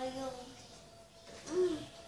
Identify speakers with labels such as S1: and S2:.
S1: 哎呦。嗯。